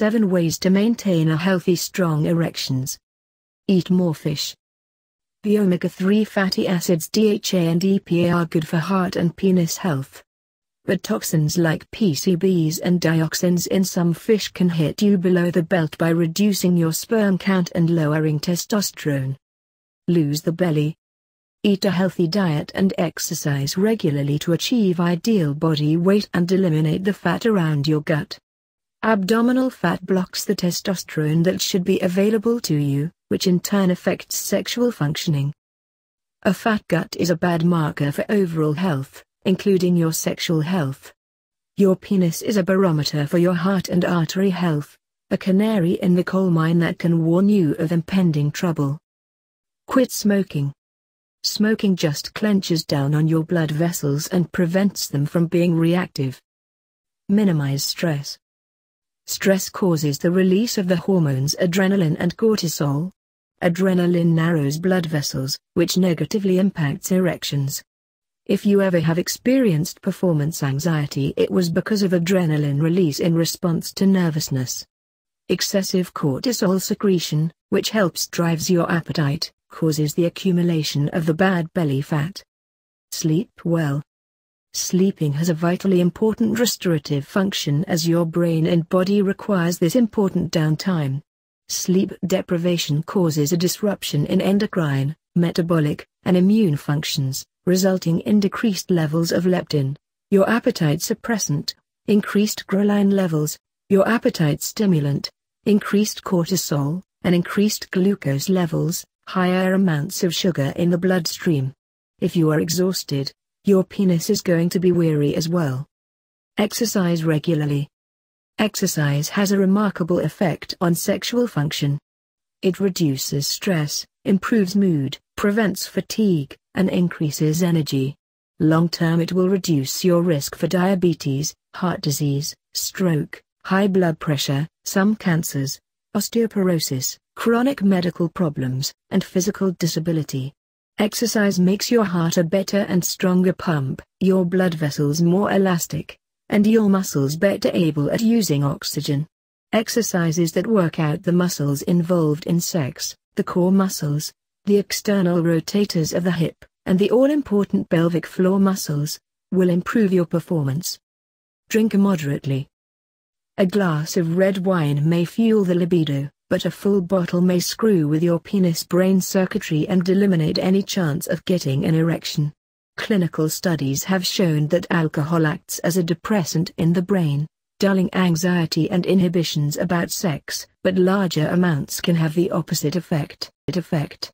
7 ways to maintain a healthy strong erections. Eat more fish. The omega-3 fatty acids DHA and EPA are good for heart and penis health. But toxins like PCBs and dioxins in some fish can hit you below the belt by reducing your sperm count and lowering testosterone. Lose the belly. Eat a healthy diet and exercise regularly to achieve ideal body weight and eliminate the fat around your gut. Abdominal fat blocks the testosterone that should be available to you, which in turn affects sexual functioning. A fat gut is a bad marker for overall health, including your sexual health. Your penis is a barometer for your heart and artery health, a canary in the coal mine that can warn you of impending trouble. Quit smoking. Smoking just clenches down on your blood vessels and prevents them from being reactive. Minimize stress. Stress causes the release of the hormones adrenaline and cortisol. Adrenaline narrows blood vessels, which negatively impacts erections. If you ever have experienced performance anxiety it was because of adrenaline release in response to nervousness. Excessive cortisol secretion, which helps drives your appetite, causes the accumulation of the bad belly fat. Sleep well. Sleeping has a vitally important restorative function as your brain and body requires this important downtime. Sleep deprivation causes a disruption in endocrine, metabolic, and immune functions, resulting in decreased levels of leptin, your appetite suppressant, increased ghrelin levels, your appetite stimulant, increased cortisol, and increased glucose levels, higher amounts of sugar in the bloodstream. If you are exhausted, your penis is going to be weary as well. Exercise regularly. Exercise has a remarkable effect on sexual function. It reduces stress, improves mood, prevents fatigue, and increases energy. Long term it will reduce your risk for diabetes, heart disease, stroke, high blood pressure, some cancers, osteoporosis, chronic medical problems, and physical disability. Exercise makes your heart a better and stronger pump, your blood vessels more elastic, and your muscles better able at using oxygen. Exercises that work out the muscles involved in sex, the core muscles, the external rotators of the hip, and the all-important pelvic floor muscles, will improve your performance. Drink moderately. A glass of red wine may fuel the libido, but a full bottle may screw with your penis-brain circuitry and eliminate any chance of getting an erection. Clinical studies have shown that alcohol acts as a depressant in the brain, dulling anxiety and inhibitions about sex, but larger amounts can have the opposite effect. effect.